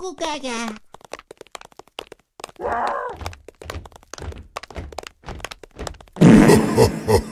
cu caca. Ha ha ha!